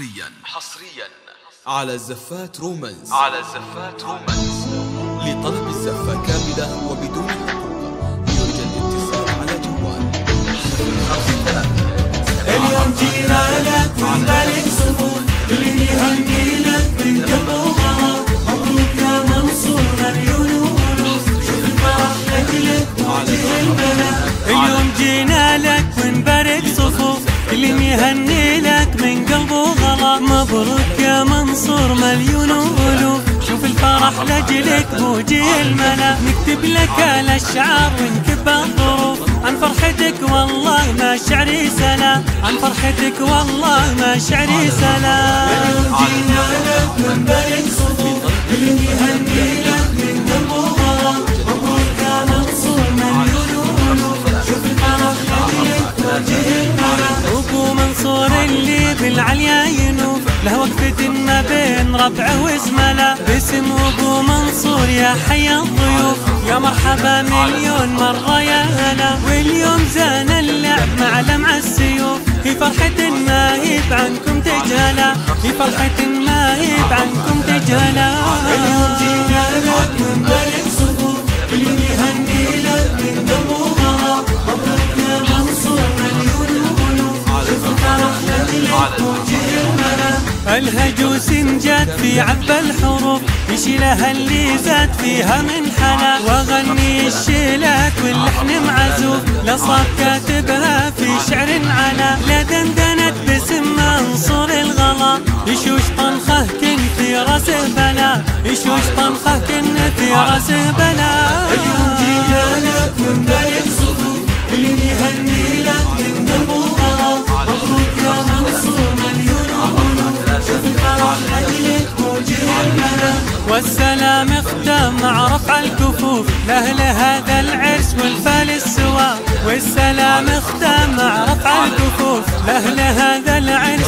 حصريا. حصريا. على الزفات رومانس. على الزفات رومانس. لطلب الزفة كاملة وبدون حقوق. يرجى الاتصال على جوال اليوم جينا لك من ملك صفوف. اللي يهني لك من قلب وغرام مبروك يا منصور مليون وألوف شوف الفرح لك وجه الملا اليوم جينا لك ونبارك صفوف اللي يهني من قلب وغلا مبروك يا منصور مليون وألوف شوف الفرح لجلك بوجه الملا. نكتب لك الأشعار ونكب الظروف. عن فرحتك والله ما شعري سلام. عن فرحتك والله ما شعري سلام. جينا لك ونبارك صفوف. اللي يهني لك من مبروك يا منصور مليون وألوف شوف الفرح لجلك الملا. منصور اللي بالعليا ينوف له وقفة ما بين ربعه وزملاء باسم أبو منصور يا حي الضيوف يا مرحبا مليون مرة يا هلا. واليوم زان اللعب مع لمع السيوف في فرحة ما هي عنكم تجهلا في فرحة ما هي عنكم تجهلا اليوم جينا لك من الملا الهجوس جات في عب الحروف. يشيلها اللي زاد فيها من حلا. واغني الشيلات واللحن معزوف. لصاب كاتبها في شعر على لا دندنت باسم منصور الغلا. يشوش طنخه كن في راسه بلا. يشوش طنخه كن في راسه بلا. والسلام اختم مع رفع الكفوف. لأهل هذا العرس والفال سوا والسلام اختم مع رفع الكفوف. لأهل هذا العرس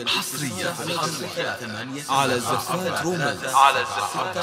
حصريا على الزفات رومانس. على الزفات.